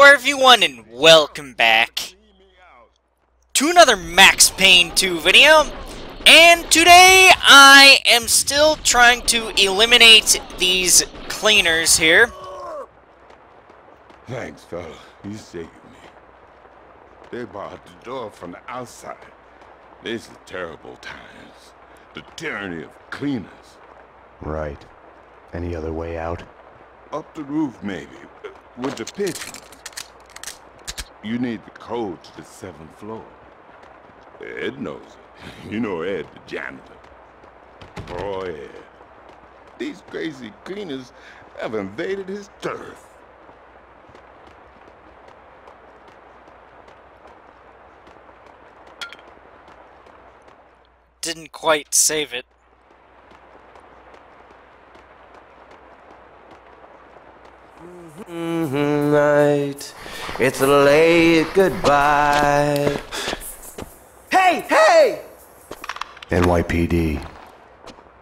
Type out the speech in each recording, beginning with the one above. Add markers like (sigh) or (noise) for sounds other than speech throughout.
Hello everyone and welcome back to another Max Payne 2 video. And today I am still trying to eliminate these cleaners here. Thanks, fella. You saved me. They barred the door from the outside. This is terrible times. The tyranny of cleaners. Right. Any other way out? Up the roof, maybe, with the pigeons. You need the code to the seventh floor. Ed knows it. (laughs) You know Ed, the janitor. Oh, Ed. These crazy cleaners have invaded his turf. Didn't quite save it. Mm-hmm, right. It's a late goodbye. Hey, hey! NYPD.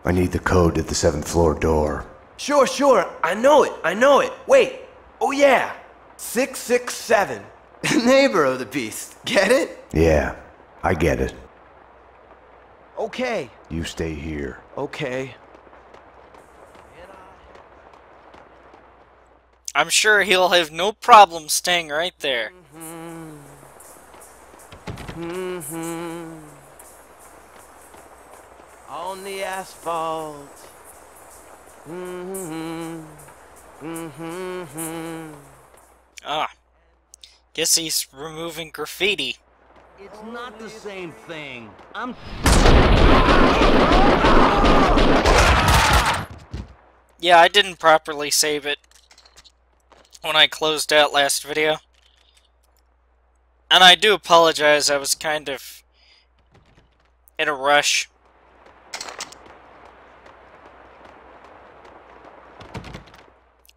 I need the code to the seventh floor door. Sure, sure. I know it. I know it. Wait. Oh, yeah. 667. (laughs) Neighbor of the beast. Get it? Yeah, I get it. Okay. You stay here. Okay. I'm sure he'll have no problem staying right there. Mm-hmm. On the asphalt. Mm-hmm. Mm-hmm. Ah. Guess he's removing graffiti. It's not the same thing. I'm Yeah, I didn't properly save it when I closed out last video. And I do apologize, I was kind of in a rush.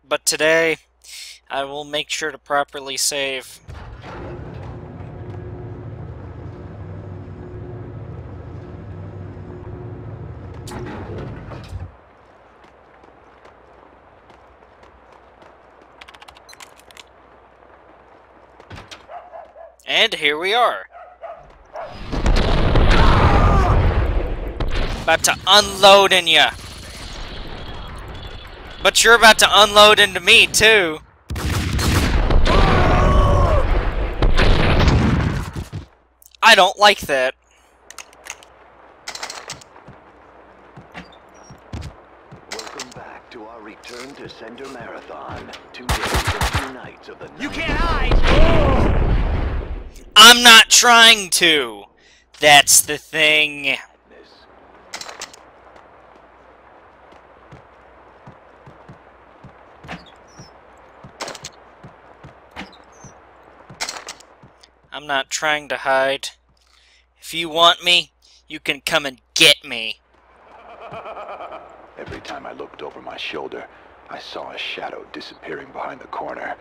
But today, I will make sure to properly save. And here we are. About to unload in ya. But you're about to unload into me, too. I don't like that. Welcome back to our return to Sender Marathon. Two days and two nights of the You can't hide! I'm not trying to. That's the thing. I'm not trying to hide. If you want me, you can come and get me. (laughs) Every time I looked over my shoulder, I saw a shadow disappearing behind the corner,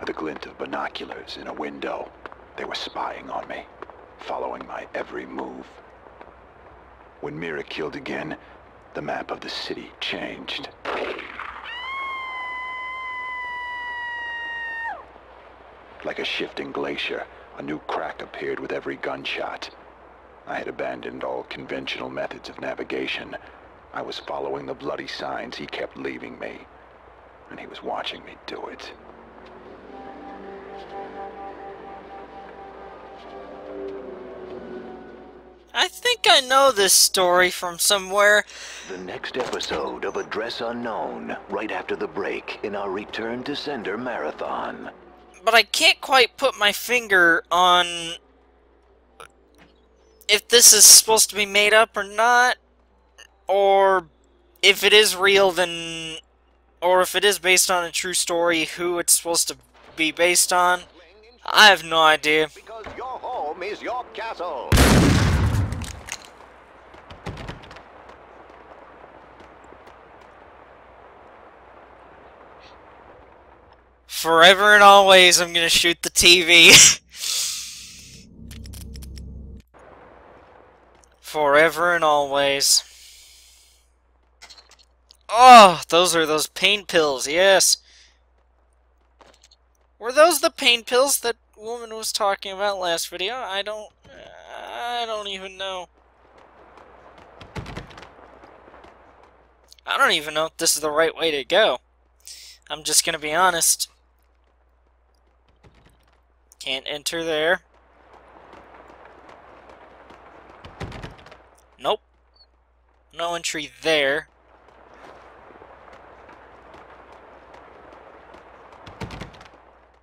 or the glint of binoculars in a window. They were spying on me, following my every move. When Mira killed again, the map of the city changed. Like a shifting glacier, a new crack appeared with every gunshot. I had abandoned all conventional methods of navigation. I was following the bloody signs he kept leaving me. And he was watching me do it. I think I know this story from somewhere. The next episode of Address Unknown, right after the break in our Return to Sender marathon. but I can't quite put my finger on if this is supposed to be made up or not, or if it is real, then, or if it is based on a true story, who it's supposed to be based on. I have no idea. Because your home is your castle. Forever and always, I'm gonna shoot the TV. (laughs) Forever and always. Oh, those are those pain pills, yes. Were those the pain pills that woman was talking about last video? I don't... I don't even know. I don't even know if this is the right way to go. I'm just gonna be honest. Can't enter there. Nope. No entry there.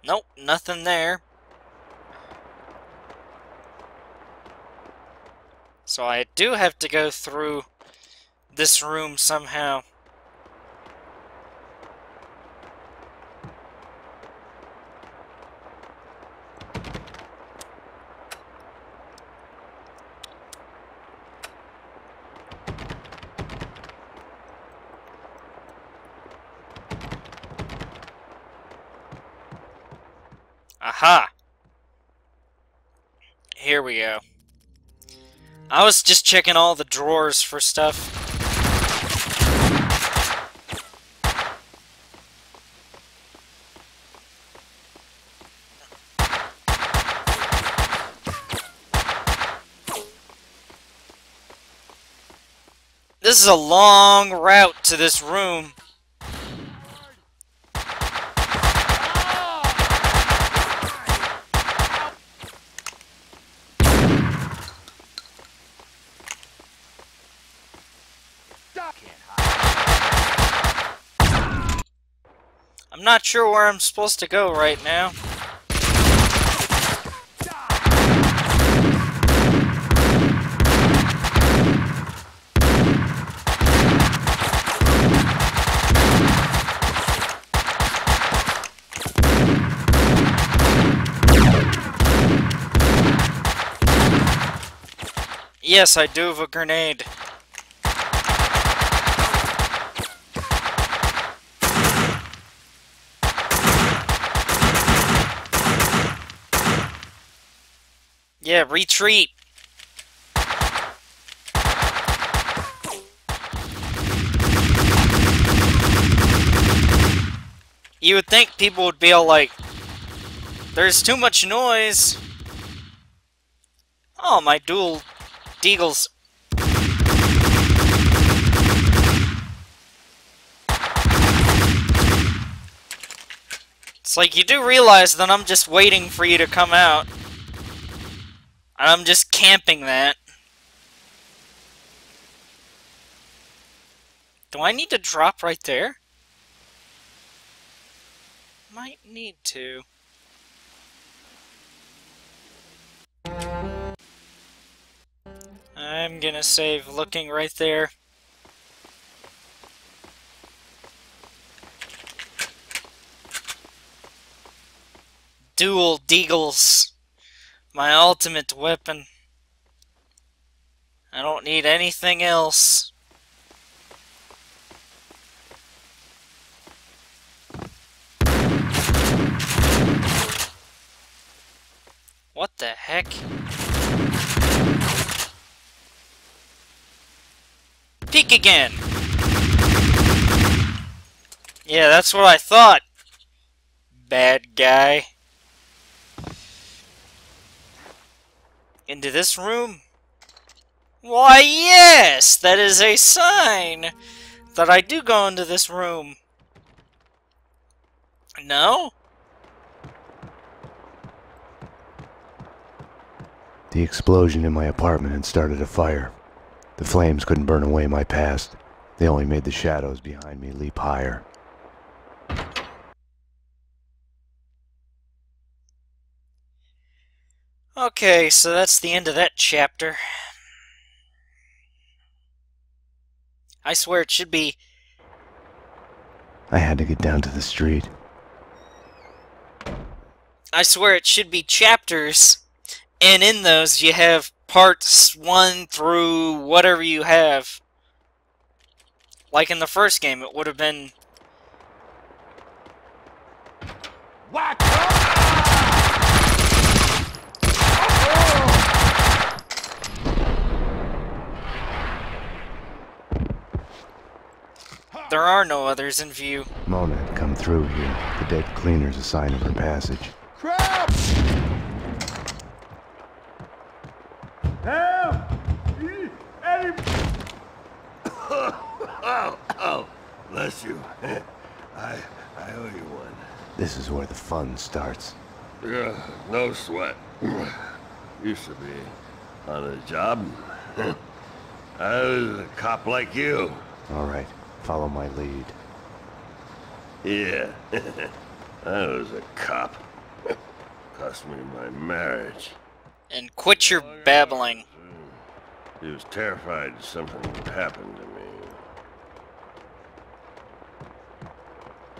Nope, nothing there. So I do have to go through this room somehow. Here we go. I was just checking all the drawers for stuff. This is a long route to this room. I'm not sure where I'm supposed to go right now. Yes, I do have a grenade. Yeah, retreat. You would think people would be all like, there's too much noise. Oh, my dual deagles. It's like you do realize that I'm just waiting for you to come out. I'm just camping that. Do I need to drop right there? Might need to. I'm gonna save looking right there. Dual Deagles. My ultimate weapon. I don't need anything else. What the heck? Peek again! Yeah, that's what I thought. Bad guy. Into this room? Why, yes! That is a sign that I do go into this room. No? The explosion in my apartment had started a fire. The flames couldn't burn away my past. They only made the shadows behind me leap higher. Okay, so that's the end of that chapter. I swear it should be... I had to get down to the street. I swear it should be chapters, and in those you have parts 1 through whatever you have. Like in the first game, it would have been... Whack! There are no others in view. Mona had come through here. The dead cleaner's a sign of her passage. Crap! Help! Any... Oh, (coughs) oh, bless you. (laughs) I, I owe you one. This is where the fun starts. Yeah, no sweat. (coughs) Used to be on a job. (laughs) I was a cop like you. All right, follow my lead. Yeah, (laughs) I was a cop. (laughs) Cost me my marriage. And quit your babbling. Hmm. He was terrified something would happen to me.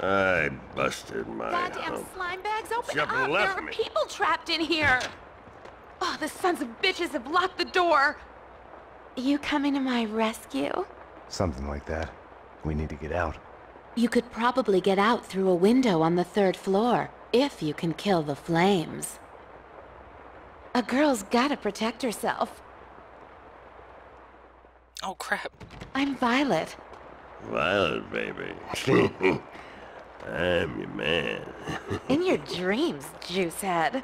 I busted my Goddamn hump. slime bags, open Should've up! There are me. people trapped in here! Oh, the sons of bitches have locked the door! You coming to my rescue? Something like that. We need to get out. You could probably get out through a window on the third floor, if you can kill the flames. A girl's gotta protect herself. Oh crap. I'm Violet. Violet, baby. (laughs) I'm your man. (laughs) In your dreams, Juicehead.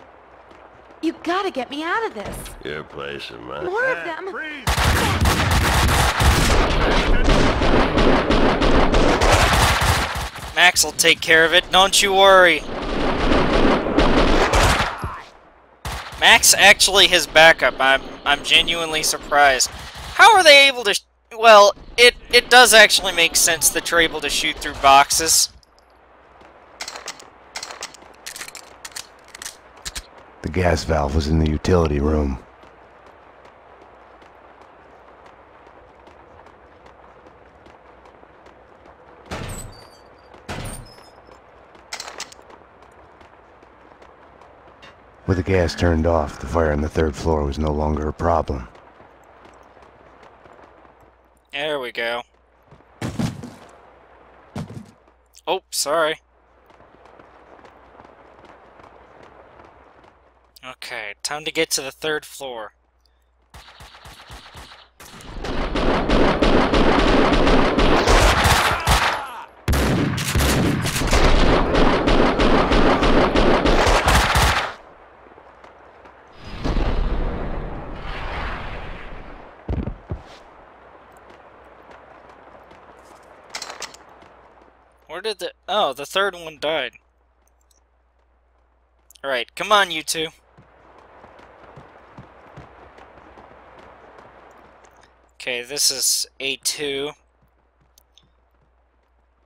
You gotta get me out of this. Your place and mine. More of them. (laughs) Max will take care of it, don't you worry. Max actually his backup. I'm I'm genuinely surprised. How are they able to? Well, it it does actually make sense that you're able to shoot through boxes. The gas valve was in the utility room. With the gas turned off, the fire on the third floor was no longer a problem. There we go. Oh, sorry. Okay, time to get to the third floor. Did the... Oh, the third one died. Alright, come on, you two. Okay, this is A2.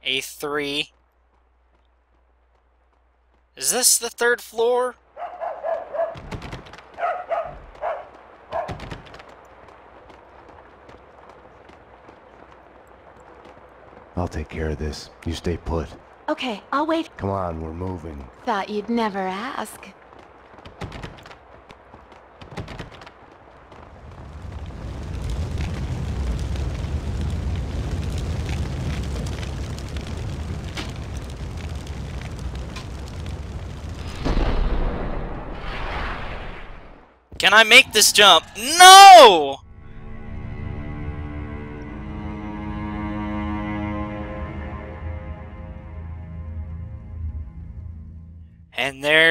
A3. Is this the third floor? I'll take care of this. You stay put. Okay, I'll wait. Come on, we're moving. Thought you'd never ask. Can I make this jump? No!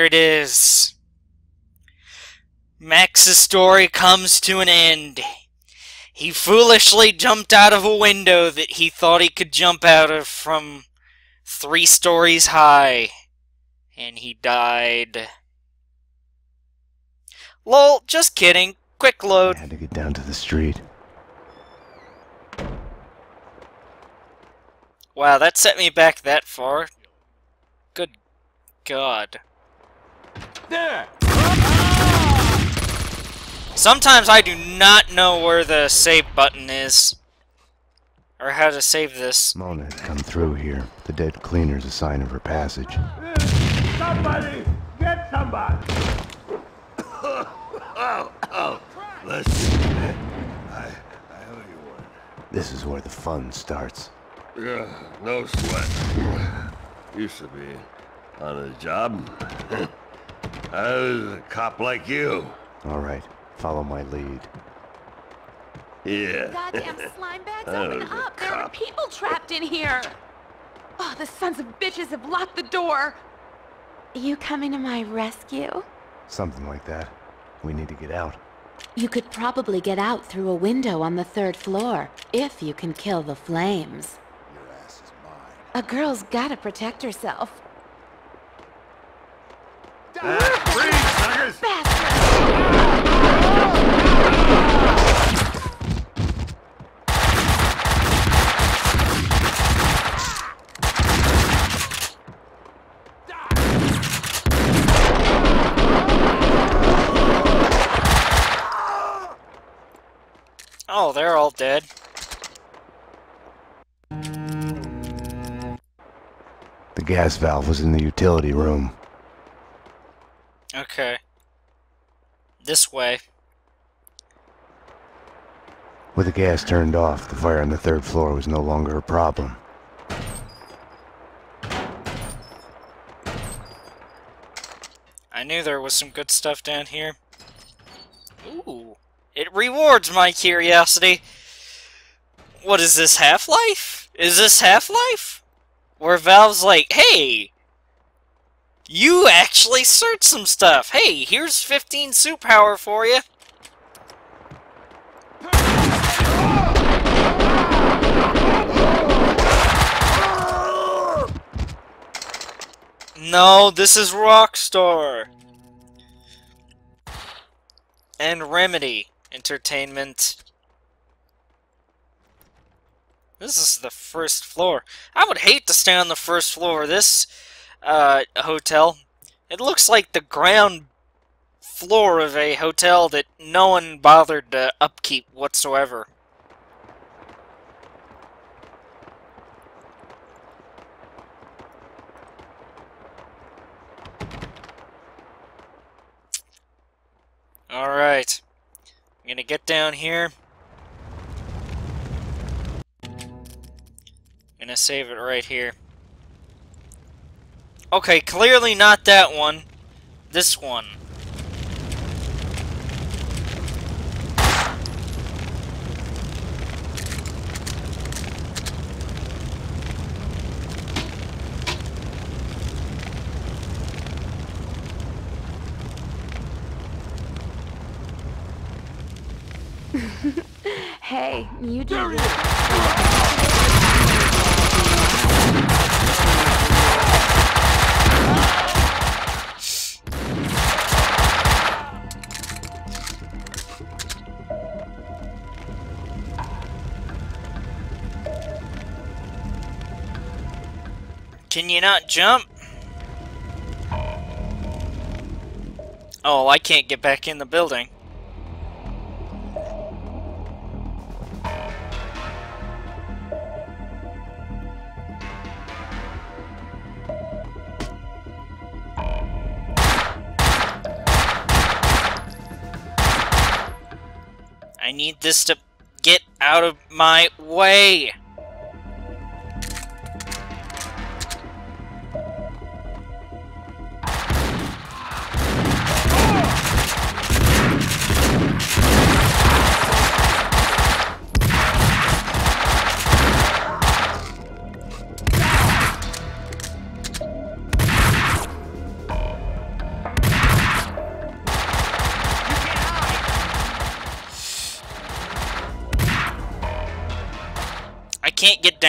It is. Max's story comes to an end. He foolishly jumped out of a window that he thought he could jump out of from three stories high. And he died. Lol, just kidding. Quick load. I had to get down to the street. Wow, that set me back that far. Good God. There! Sometimes I do not know where the save button is. Or how to save this. Mona had come through here. The dead cleaner's a sign of her passage. Somebody! Get somebody! Oh, oh, bless you. I, I owe you one. This is where the fun starts. Yeah, no sweat. Used to be on a job. (laughs) I was a cop like you. All right, follow my lead. Yeah. Goddamn (laughs) slime bags, oh, open a up! There are people trapped in here! Oh, the sons of bitches have locked the door! You coming to my rescue? Something like that. We need to get out. You could probably get out through a window on the third floor, if you can kill the flames. Your ass is mine. A girl's gotta protect herself. Oh, they're all dead. The gas valve was in the utility room. Okay. This way. With the gas turned off, the fire on the third floor was no longer a problem. I knew there was some good stuff down here. Ooh. It rewards my curiosity. What is this, Half-Life? Is this Half-Life? Where Valve's like, hey, you actually searched some stuff. Hey, here's 15 suit power for you. No, this is Rockstar. And Remedy Entertainment. This is the first floor. I would hate to stay on the first floor this uh, hotel. It looks like the ground floor of a hotel that no one bothered to upkeep whatsoever. Alright. I'm gonna get down here. gonna save it right here. Okay, clearly not that one. This one. (laughs) Hey, you do you not jump? Oh, I can't get back in the building. I need this to get out of my way.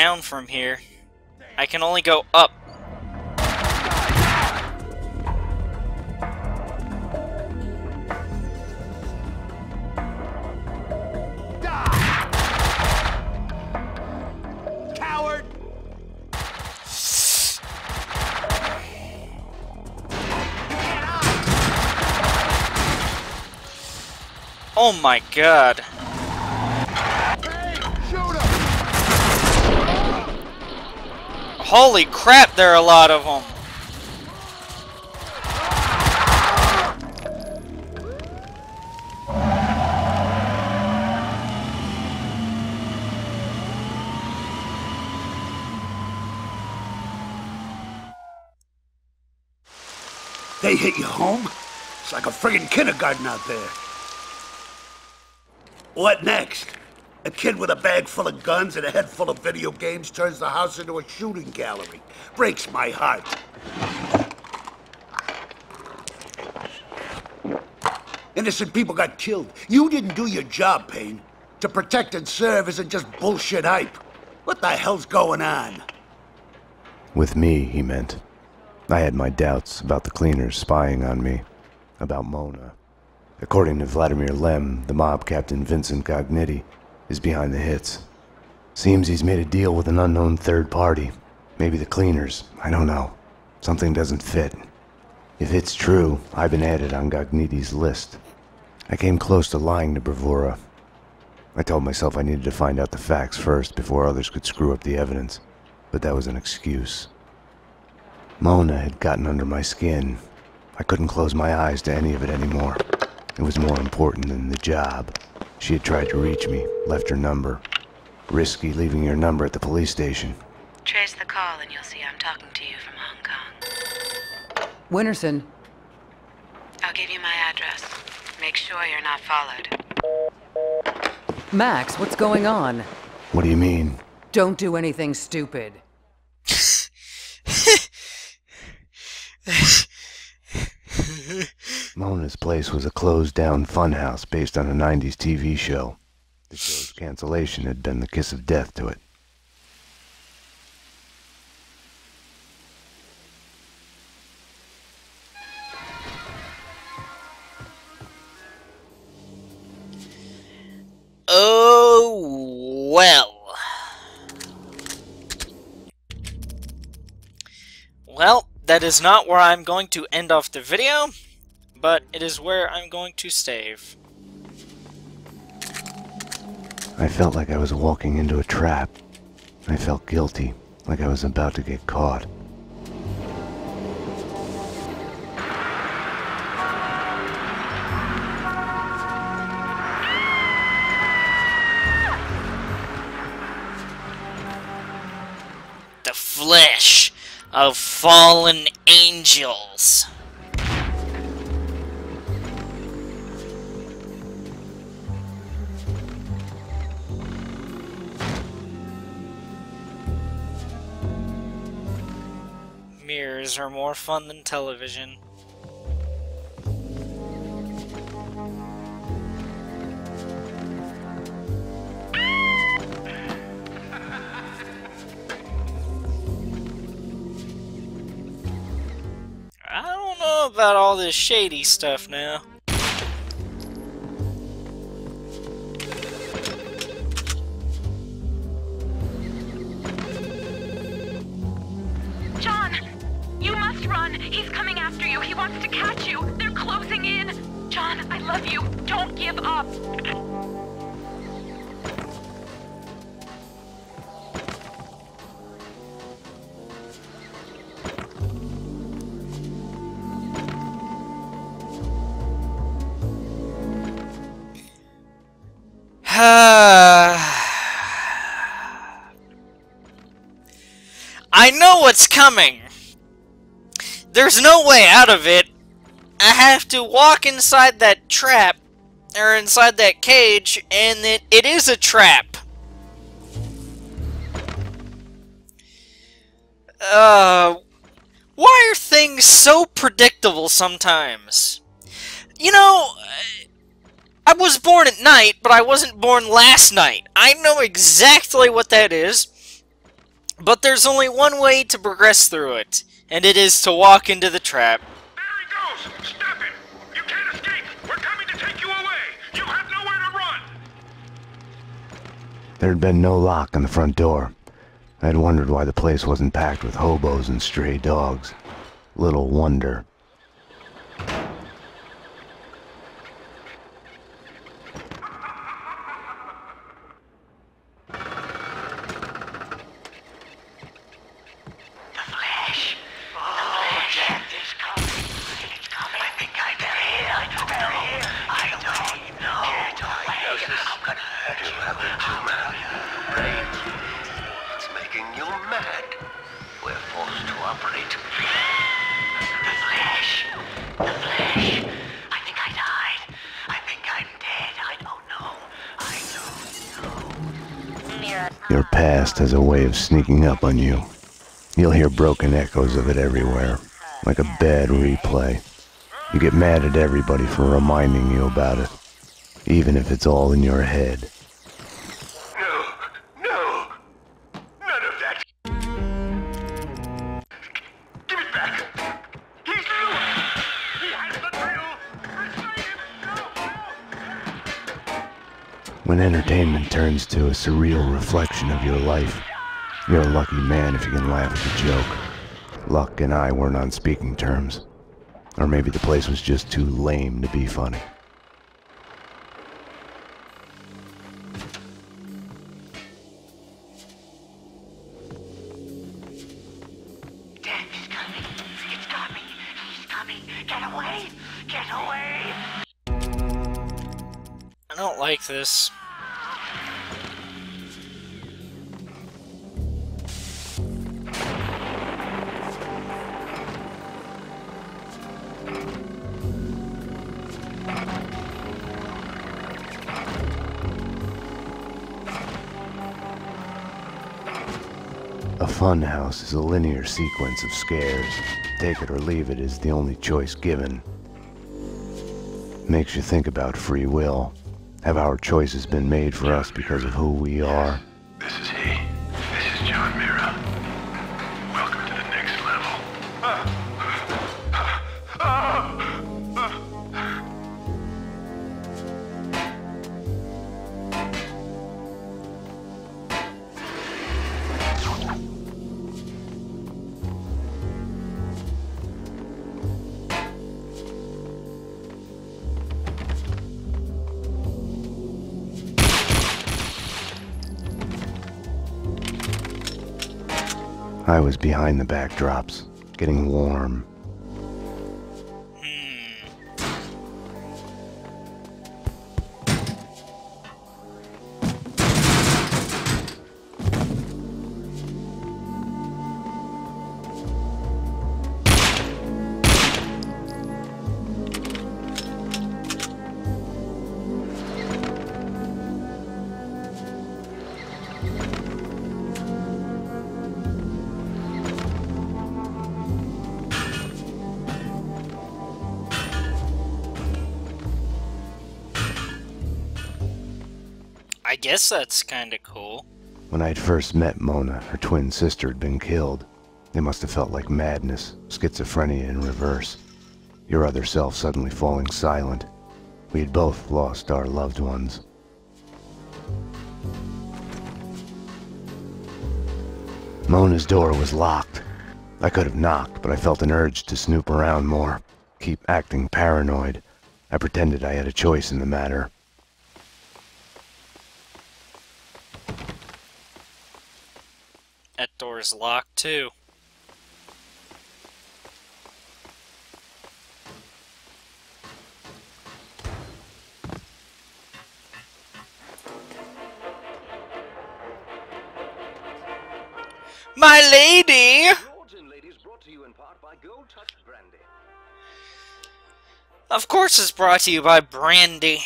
Down from here. I can only go up. Oh my god. Holy crap, there are a lot of them. They hit you home? It's like a friggin' kindergarten out there. What next? A kid with a bag full of guns and a head full of video games turns the house into a shooting gallery. Breaks my heart. Innocent people got killed. You didn't do your job, Payne. To protect and serve isn't just bullshit hype. What the hell's going on? With me, he meant. I had my doubts about the cleaners spying on me, about Mona. According to Vladimir Lem, the mob captain Vincent Gognitti is behind the hits. Seems he's made a deal with an unknown third party. Maybe the cleaners, I don't know. Something doesn't fit. If it's true, I've been added on Gognitti's list. I came close to lying to Bravura. I told myself I needed to find out the facts first before others could screw up the evidence, but that was an excuse. Mona had gotten under my skin. I couldn't close my eyes to any of it anymore. It was more important than the job. She had tried to reach me, left her number. Risky leaving your number at the police station. Trace the call and you'll see I'm talking to you from Hong Kong. Winterson, I'll give you my address. Make sure you're not followed. Max, what's going on? What do you mean? Don't do anything stupid. (laughs) Mona's place was a closed down funhouse based on a 90s TV show. The show's cancellation had been the kiss of death to it. Oh, well. Well, that is not where I'm going to end off the video, but it is where I'm going to save. I felt like I was walking into a trap. I felt guilty, like I was about to get caught. The flesh of fallen angels. Are more fun than television. I don't know about all this shady stuff now. Wants to catch you! They're closing in! John, I love you! Don't give up! (sighs) I know what's coming! There's no way out of it! I have to walk inside that trap, or inside that cage, and it, it is a trap! Uh, why are things so predictable sometimes? You know, I was born at night, but I wasn't born last night. I know exactly what that is. But there's only one way to progress through it, and it is to walk into the trap. There he goes! Stop it! You can't escape! We're coming to take you away! You have nowhere to run! There had been no lock on the front door. I had wondered why the place wasn't packed with hobos and stray dogs. Little wonder. Your past has a way of sneaking up on you. You'll hear broken echoes of it everywhere, like a bad replay. You get mad at everybody for reminding you about it, even if it's all in your head. When entertainment turns to a surreal reflection of your life, you're a lucky man if you can laugh at the joke. Luck and I weren't on speaking terms. Or maybe the place was just too lame to be funny. Death is coming. It's coming. He's coming. Get away. Get away. I don't like this. A fun is a linear sequence of scares. Take it or leave it is the only choice given. Makes you think about free will. Have our choices been made for us because of who we are? I was behind the backdrops, getting warm. That's kinda cool. When I'd first met Mona, her twin sister had been killed. It must have felt like madness, schizophrenia in reverse. Your other self suddenly falling silent. We had both lost our loved ones. Mona's door was locked. I could have knocked, but I felt an urge to snoop around more, keep acting paranoid. I pretended I had a choice in the matter. That door's locked too. My lady! Lords ladies brought to you in part by Gold Touch Brandy. Of course it's brought to you by Brandy.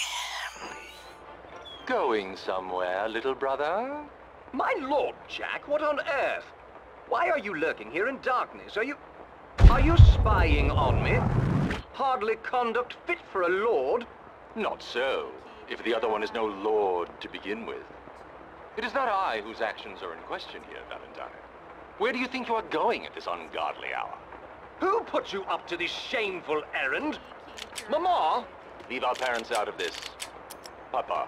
Going somewhere, little brother? My lord, Jack, what on earth? Why are you lurking here in darkness? Are you... Are you spying on me? Hardly conduct fit for a lord. Not so, if the other one is no lord to begin with. It is not I whose actions are in question here, Valentine. Where do you think you are going at this ungodly hour? Who put you up to this shameful errand? Mama? Leave our parents out of this. Papa,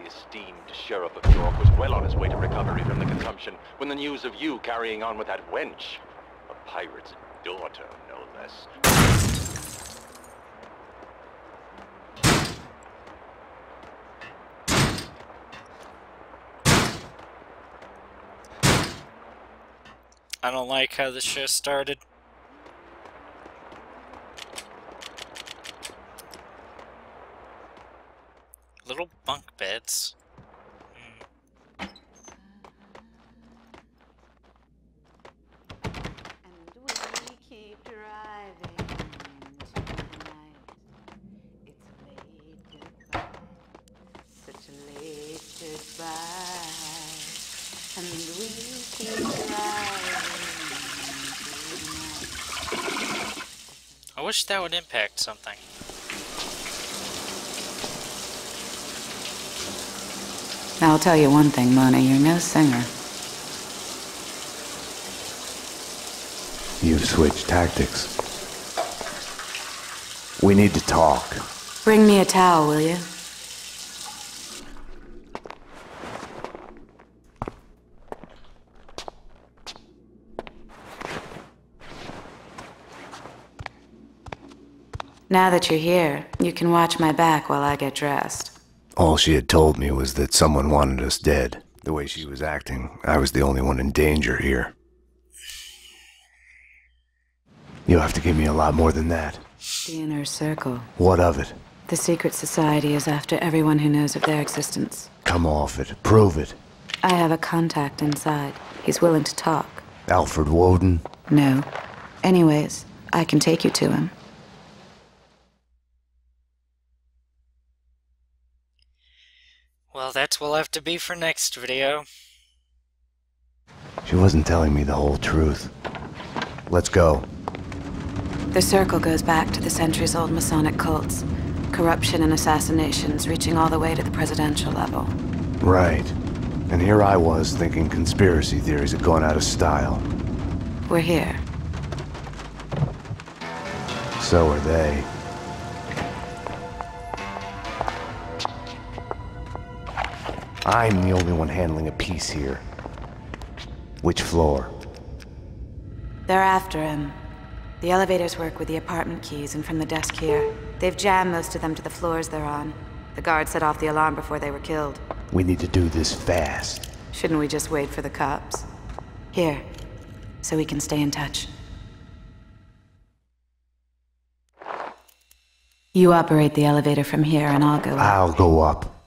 the esteemed Sheriff of York was well on his way to recovery from the consumption when the news of you carrying on with that wench, a pirate's daughter, no less, I don't like how this show started. Little bunk beds. we keep driving tonight. It's a late goodbye, such a late goodbye. And we keep driving I wish that would impact something. I'll tell you one thing, Mona, you're no singer. You've switched tactics. We need to talk. Bring me a towel, will you? Now that you're here, you can watch my back while I get dressed. All she had told me was that someone wanted us dead. The way she was acting, I was the only one in danger here. You'll have to give me a lot more than that. The inner circle. What of it? The secret society is after everyone who knows of their existence. Come off it. Prove it. I have a contact inside. He's willing to talk. Alfred Woden? No. Anyways, I can take you to him. Well, that will have to be for next video. She wasn't telling me the whole truth. Let's go. The circle goes back to the centuries old Masonic cults. Corruption and assassinations reaching all the way to the presidential level. Right. And here I was thinking conspiracy theories had gone out of style. We're here. So are they. I'm the only one handling a piece here. Which floor? They're after him. The elevators work with the apartment keys and from the desk here. They've jammed most of them to the floors they're on. The guards set off the alarm before they were killed. We need to do this fast. Shouldn't we just wait for the cops? Here, so we can stay in touch. You operate the elevator from here, and I'll go up. I'll go up.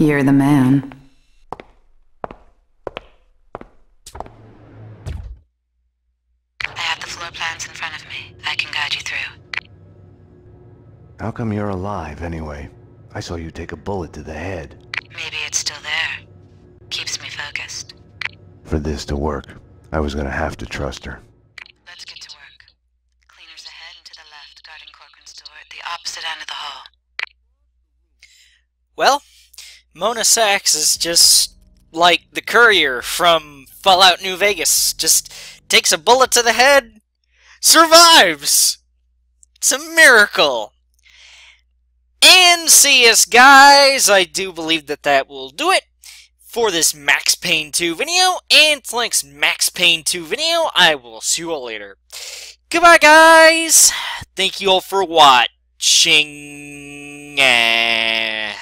You're the man. I have the floor plans in front of me. I can guide you through. How come you're alive, anyway? I saw you take a bullet to the head. Maybe it's still there. Keeps me focused. For this to work, I was gonna have to trust her. Let's get to work. Cleaners ahead and to the left, guarding Corcoran's door at the opposite end of the hall. Well, Mona Sax is just like the courier from Fallout New Vegas. Just takes a bullet to the head, survives! It's a miracle! And see us, guys! I do believe that that will do it for this Max Payne 2 video. And next Max Payne 2 video, I will see you all later. Goodbye, guys! Thank you all for watching. Eh.